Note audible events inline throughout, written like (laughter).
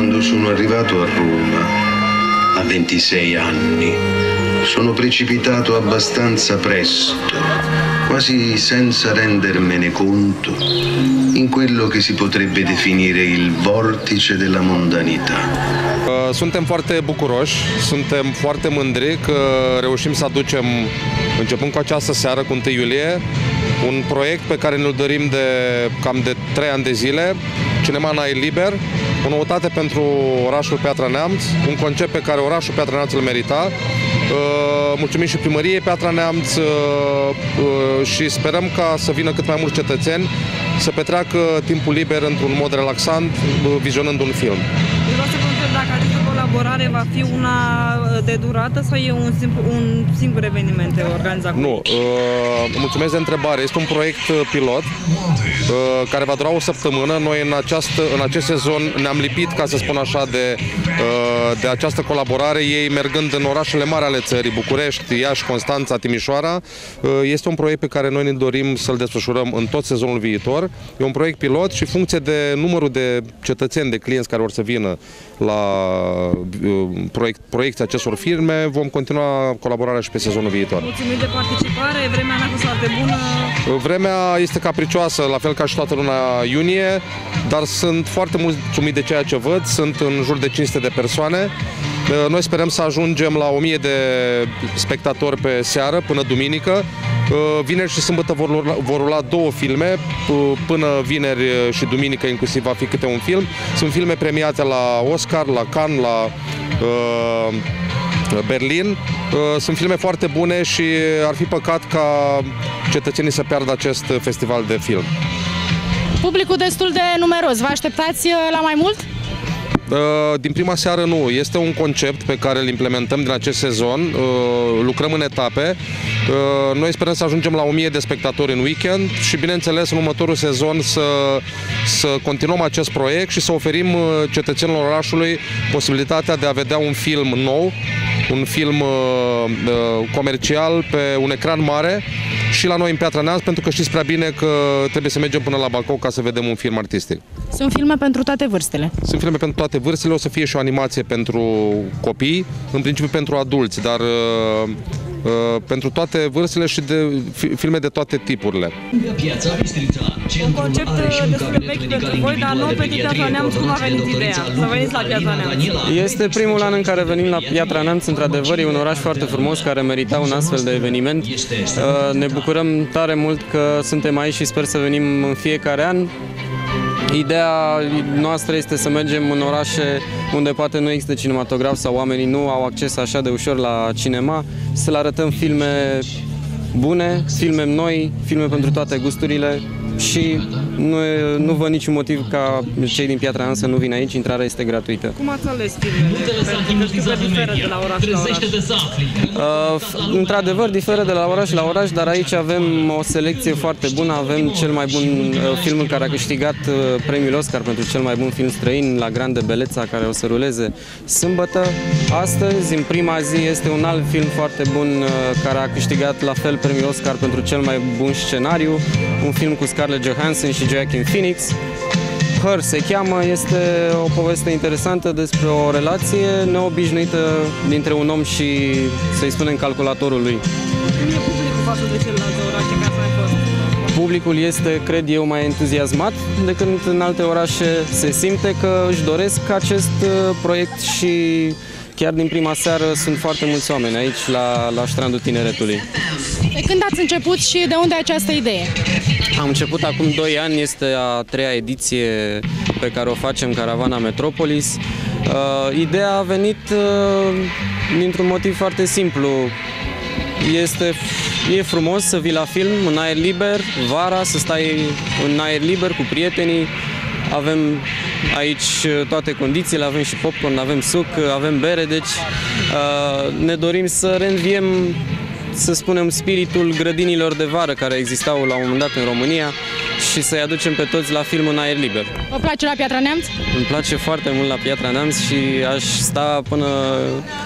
arrivato a Roma a 26 anni. Sono precipitato abbastanza presto, quasi senza rendermene conto, in quello che si potrebbe definire il vortice della mondanità. Uh, Suntem foarte bucuroși, suntem foarte mândri că reușim să aducem, începând cu această seară, cu 1 iulie, un proiect pe care ne-l dorim de cam de 3 ani de zile, Cinema în aer liber, o noutate pentru orașul Piatra Neamț, un concept pe care orașul Piatra Neamț îl merita. Uh, Mulțumim și primăriei Piatra Neamț uh, uh, și sperăm ca să vină cât mai mulți cetățeni să petreacă timpul liber într-un mod relaxant, uh, vizionând un film. Vreau să vă întreb dacă această colaborare va fi una uh, de durată sau e un, simplu, un singur eveniment organizat cu Nu, uh, mulțumesc de întrebare. Este un proiect uh, pilot uh, care va dura o săptămână. Noi în, această, în acest sezon ne-am lipit, ca să spun așa, de, uh, de această colaborare, ei mergând în orașele mari ale țării, București, Iași, Constanța, Timișoara. Uh, Este un proiect pe care noi ne dorim să-l desfășurăm în tot sezonul viitor. E un proiect pilot și funcție de numărul de cetățeni, de clienți care vor să vină la uh, proiect, proiecția acestor firme, vom continua colaborarea și pe sezonul viitor. Mulțumim de participare, vremea n-a fost foarte bună. Vremea este capricioasă, la fel ca și toată luna iunie, dar sunt foarte mulțumit de ceea ce văd, sunt în jur de 500 de persoane. Noi sperăm să ajungem la 1000 de spectatori pe seară până duminică. Vineri și sâmbătă vor rula, vor rula două filme, până vineri și duminică inclusiv va fi câte un film. Sunt filme premiate la Oscar, la Cannes, la uh, Berlin. Uh, Sunt filme foarte bune și ar fi păcat ca cetățenii să piardă acest festival de film. Publicul destul de numeros. Vă așteptați uh, la mai mult? Uh, Din prima seară nu. Este un concept pe care îl implementăm din acest sezon. Uh, Lucrăm în etape. Uh, Noi sperăm să ajungem la 1000 de spectatori în weekend și, bineînțeles, în următorul sezon să, să continuăm acest proiect și să oferim uh, cetățenilor orașului posibilitatea de a vedea un film nou, un film uh, uh, comercial pe un ecran mare și la noi în Piatra Neamț, pentru că știți prea bine că trebuie să mergem până la Bacău ca să vedem un film artistic. Sunt filme pentru toate vârstele. Sunt filme pentru toate vârstele, o să fie și o animație pentru copii, în principiu pentru adulți, dar uh, uh, pentru toate vârstele și de fi- filme de toate tipurile. Piața Bistrița, Un centrul concept are și un destul de cabinet vechi medical pentru voi, dar individual nou de pentru Piatra pediatrie, Neamț. Cum a coordonați de venit ideea doctorița să veniți la Alina Piatra Neamț? Daniela. Este primul an în care venim la Piatra Neamț, într-adevăr, e un oraș foarte frumos care merita un astfel de eveniment. Uh, Ne bucurăm tare mult că suntem aici și sper să venim în fiecare an. Ideea noastră este să mergem în orașe unde poate nu există cinematograf sau oamenii nu au acces așa de ușor la cinema, să le arătăm filme bune, filme noi, filme pentru toate gusturile și nu, nu văd niciun motiv ca cei din Piatra Neamț să nu vină aici, intrarea este gratuită. Cum ați ales filmele? Pentru că știu că diferă de la oraș la oraș. Trezește-te să afli. Uh, f- într-adevăr, diferă de la oraș la oraș, dar aici avem o selecție foarte bună. Avem cel mai bun uh, film care a câștigat uh, premiul Oscar pentru cel mai bun film străin la Grande Beleța, care o să ruleze sâmbătă. Astăzi, în prima zi, este un alt film foarte bun uh, care a câștigat la fel premiul Oscar pentru cel mai bun scenariu, un film cu Scarlett Johansson și Joaquin Phoenix. Her se cheamă, este o poveste interesantă despre o relație neobișnuită dintre un om și, să-i spunem, calculatorul lui. Cum e publicul față de celelalte orașe care ați mai fost? Publicul este, cred eu, mai entuziasmat decât în alte orașe. Se simte că își doresc acest uh, proiect și chiar din prima seară sunt foarte mulți oameni aici la, la Strandul Tineretului. De când ați început și de unde această idee? Am început acum 2 ani, este a treia ediție pe care o facem, Caravana Metropolis. Uh, ideea a venit uh, dintr-un motiv foarte simplu. Este, e frumos să vii la film în aer liber, vara, să stai în aer liber cu prietenii. Avem aici toate condițiile, avem și popcorn, avem suc, avem bere, deci uh, ne dorim să reînviem să spunem, spiritul grădinilor de vară care existau la un moment dat în România și să-i aducem pe toți la film în aer liber. Vă place la Piatra Neamț? Îmi place foarte mult la Piatra Neamț și aș sta până...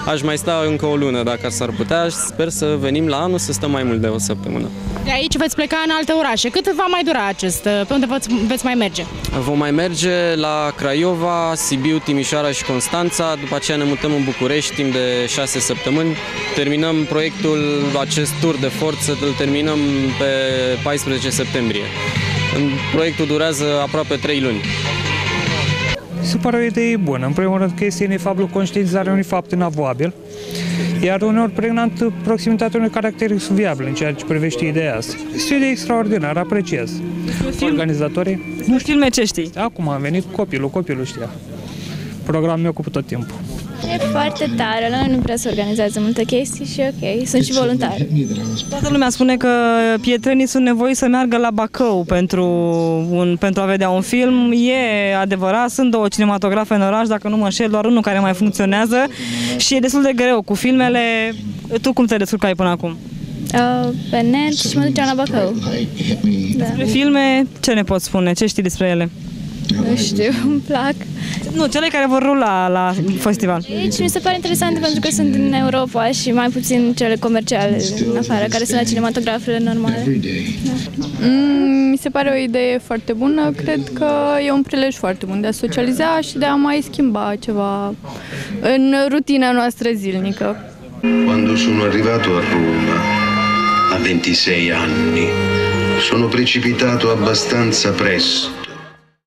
aș mai sta încă o lună dacă s-ar putea. Sper să venim la anul să stăm mai mult de o săptămână. De aici veți pleca în alte orașe. Cât va mai dura acest? Pe unde veți, veți mai merge? Vom mai merge la Craiova, Sibiu, Timișoara și Constanța, după aceea ne mutăm în București timp de șase săptămâni. Terminăm proiectul, acest tur de forță, îl terminăm pe 14 septembrie. Proiectul durează aproape 3 luni. Se pare o idee bună. În primul rând că este inefabilă conștientizarea unui fapt inavoabil, iar uneori pregnant proximitatea unui caracter viabil în ceea ce privește ideea asta. Este o idee extraordinară, apreciez. Organizatorii? Nu filme ce știi? Acum am venit copilul, copilul știa. Programul meu cu tot timpul. E foarte tare, la noi nu prea se organizează multe chestii și ok, sunt și voluntar. Toată lumea spune că pietrenii sunt nevoiți să meargă la Bacău pentru, un, pentru a vedea un film. E adevărat, sunt două cinematografe în oraș, dacă nu mă înșel, doar unul care mai funcționează și e destul de greu cu filmele. Tu cum te descurcai până acum? Uh, pe net și mă duceam la Bacău. Da. Despre filme, ce ne poți spune? Ce știi despre ele? Nu știu, (laughs) îmi plac. Nu, cele care vor rula la festival. Deci mi se pare interesant pentru că sunt în Europa și mai puțin cele comerciale în afară, care sunt la cinematografele normale. Da. Mm, mi se pare o idee foarte bună. Cred că e un prilej foarte bun de a socializa și de a mai schimba ceva în rutina noastră zilnică. Quando sono arrivato a Roma, a 26 anni, sono precipitato abbastanza presto